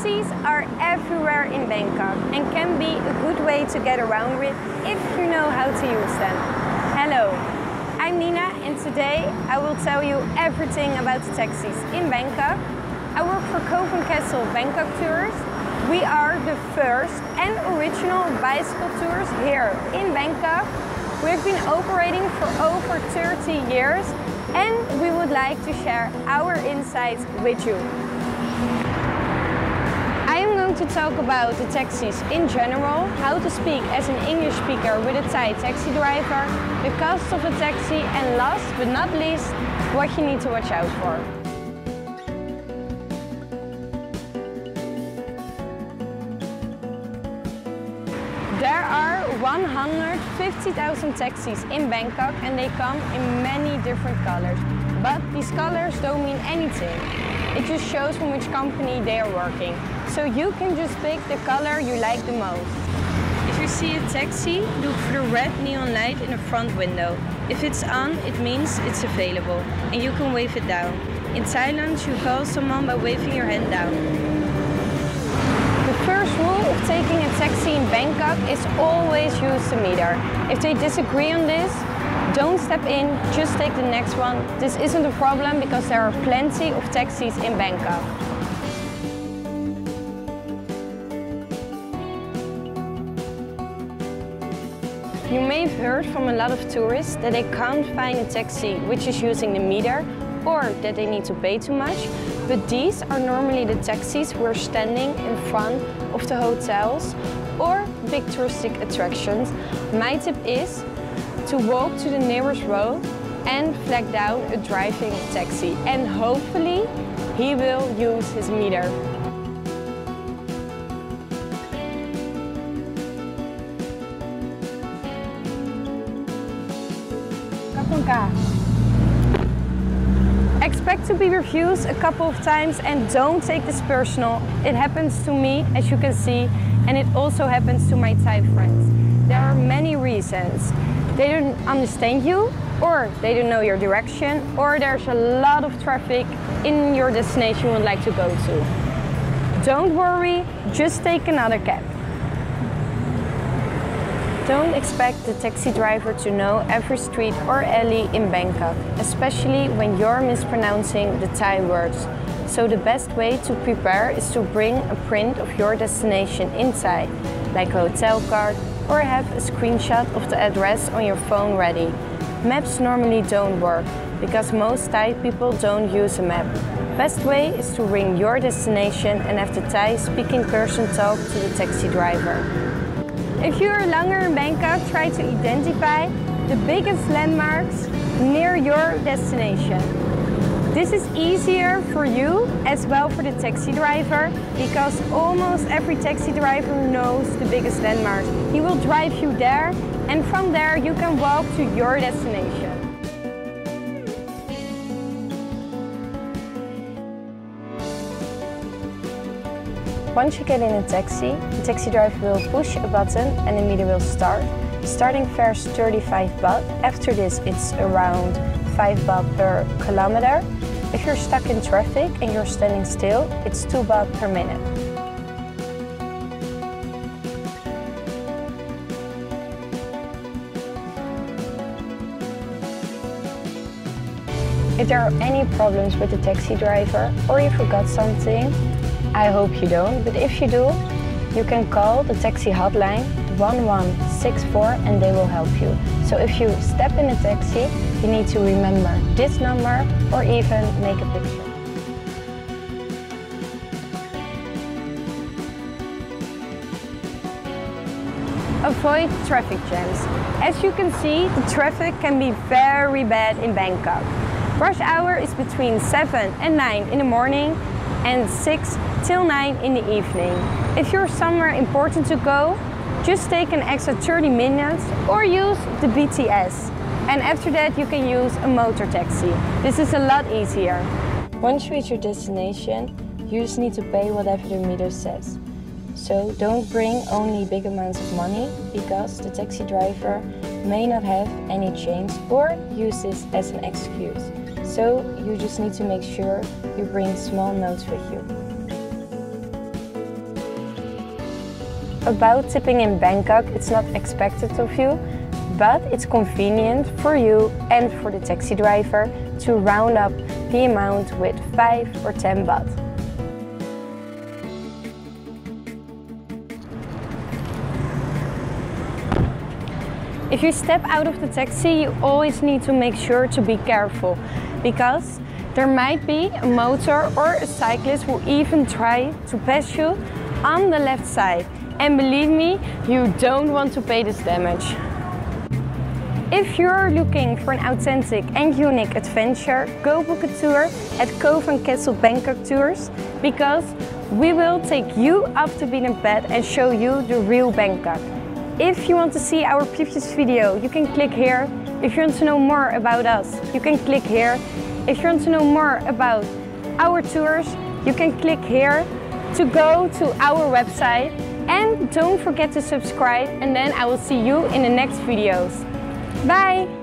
Taxis are everywhere in Bangkok and can be a good way to get around with if you know how to use them. Hello, I'm Nina and today I will tell you everything about the taxis in Bangkok. I work for Co van Kessel Bangkok Tours. We are the first and original bicycle tours here in Bangkok. We've been operating for over 30 years and we would like to share our insights with you. Going to talk about the taxis in general, how to speak as an English speaker with a Thai taxi driver, the cost of a taxi and last but not least, what you need to watch out for. There are 150,000 taxis in Bangkok and they come in many different colors. But these colors don't mean anything. It just shows from which company they are working. So you can just pick the color you like the most. If you see a taxi, look for the red neon light in the front window. If it's on, it means it's available and you can wave it down. In Thailand, you call someone by waving your hand down. The first rule of taking a taxi in Bangkok is always use the meter. If they disagree on this, don't step in, just take the next one. This isn't a problem because there are plenty of taxis in Bangkok. You may have heard from a lot of tourists that they can't find a taxi which is using the meter or that they need to pay too much, but these are normally the taxis who are standing in front of the hotels or big touristic attractions. My tip is to walk to the nearest road and flag down a driving taxi and hopefully he will use his meter. Expect to be refused a couple of times and don't take this personal. It happens to me, as you can see, and it also happens to my Thai friends. There are many reasons. They don't understand you, or they don't know your direction, or there's a lot of traffic in your destination you would like to go to. Don't worry, just take another cab. Don't expect the taxi driver to know every street or alley in Bangkok, especially when you're mispronouncing the Thai words. So the best way to prepare is to bring a print of your destination inside, like a hotel card, or have a screenshot of the address on your phone ready. Maps normally don't work, because most Thai people don't use a map. Best way is to ring your destination and have the Thai speaking person talk to the taxi driver. If you are longer in Bangkok, try to identify the biggest landmarks near your destination. This is easier for you as well for the taxi driver because almost every taxi driver knows the biggest landmarks. He will drive you there and from there you can walk to your destination. Once you get in a taxi, the taxi driver will push a button and the meter will start. Starting fare is 35 baht. After this, it's around 5 baht per kilometer. If you're stuck in traffic and you're standing still, it's 2 baht per minute. If there are any problems with the taxi driver or you forgot something, I hope you don't, but if you do, you can call the taxi hotline 1164 and they will help you. So if you step in a taxi, you need to remember this number or even make a picture. Avoid traffic jams. As you can see, the traffic can be very bad in Bangkok. Rush hour is between 7 and 9 in the morning and 6 till 9 in the evening. If you're somewhere important to go, just take an extra 30 minutes or use the BTS. And after that you can use a motor taxi. This is a lot easier. Once you reach your destination, you just need to pay whatever the meter says. So don't bring only big amounts of money because the taxi driver may not have any change or use this as an excuse. So you just need to make sure you bring small notes with you. About tipping in Bangkok, it's not expected of you, but it's convenient for you and for the taxi driver to round up the amount with 5 or 10 baht. If you step out of the taxi, you always need to make sure to be careful because there might be a motor or a cyclist who even try to pass you on the left side. And believe me, you don't want to pay this damage. If you're looking for an authentic and unique adventure, go book a tour at Cove Castle Bangkok Tours because we will take you up to beaten path and show you the real Bangkok. If you want to see our previous video, you can click here. If you want to know more about us, you can click here. If you want to know more about our tours, you can click here to go to our website. And don't forget to subscribe and then I will see you in the next videos. Bye!